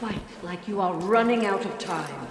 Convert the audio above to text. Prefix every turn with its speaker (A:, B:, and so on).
A: fight like you are running out of time.